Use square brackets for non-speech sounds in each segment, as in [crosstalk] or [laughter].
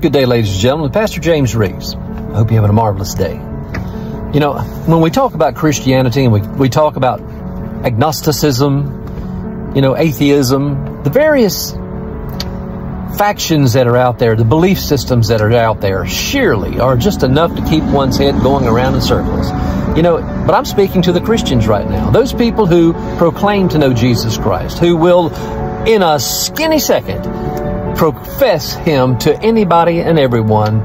Good day, ladies and gentlemen. Pastor James Reese. I hope you're having a marvelous day. You know, when we talk about Christianity and we, we talk about agnosticism, you know, atheism, the various factions that are out there, the belief systems that are out there, surely are just enough to keep one's head going around in circles. You know, but I'm speaking to the Christians right now. Those people who proclaim to know Jesus Christ, who will, in a skinny second, profess Him to anybody and everyone,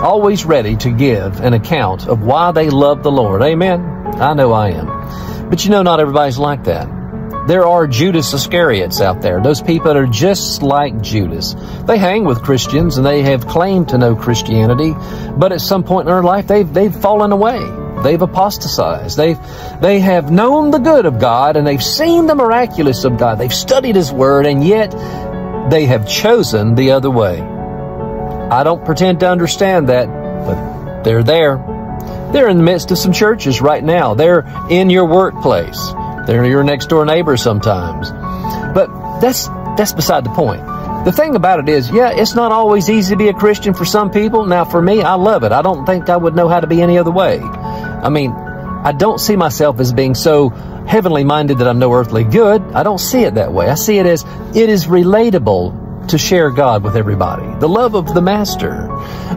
always ready to give an account of why they love the Lord. Amen? I know I am. But you know, not everybody's like that. There are Judas Iscariots out there. Those people that are just like Judas. They hang with Christians and they have claimed to know Christianity, but at some point in their life, they've, they've fallen away. They've apostatized. They've, they have known the good of God and they've seen the miraculous of God. They've studied His Word and yet they have chosen the other way. I don't pretend to understand that, but they're there. They're in the midst of some churches right now. They're in your workplace. They're your next door neighbor sometimes. But that's that's beside the point. The thing about it is, yeah, it's not always easy to be a Christian for some people. Now, for me, I love it. I don't think I would know how to be any other way. I mean, I don't see myself as being so heavenly minded that I'm no earthly good. I don't see it that way. I see it as it is relatable to share God with everybody. The love of the Master.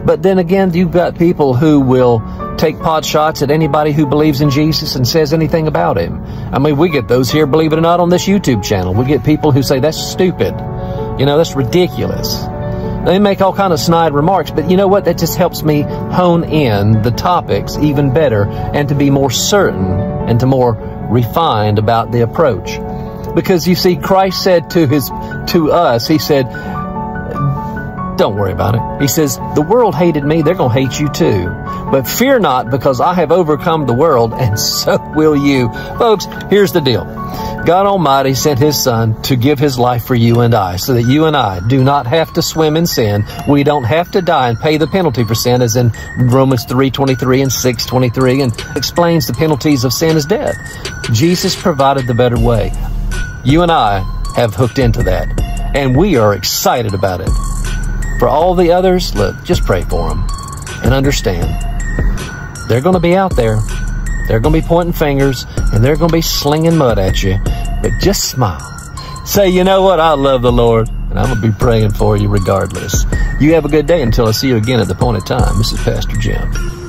But then again, you've got people who will take pot shots at anybody who believes in Jesus and says anything about him. I mean, we get those here, believe it or not, on this YouTube channel. We get people who say, that's stupid. You know, that's ridiculous. They make all kind of snide remarks, but you know what? That just helps me hone in the topics even better and to be more certain and to more refined about the approach. Because you see, Christ said to his, to us, he said, don't worry about it. He says, the world hated me, they're to hate you too. But fear not, because I have overcome the world, and so [laughs] will you. Folks, here's the deal. God Almighty sent His Son to give His life for you and I, so that you and I do not have to swim in sin. We don't have to die and pay the penalty for sin, as in Romans 3.23 and 6.23, and explains the penalties of sin as death. Jesus provided the better way. You and I have hooked into that, and we are excited about it. For all the others, look, just pray for them and understand. They're going to be out there. They're going to be pointing fingers and they're going to be slinging mud at you. But just smile. Say, you know what? I love the Lord and I'm going to be praying for you regardless. You have a good day until I see you again at the point of time. This is Pastor Jim.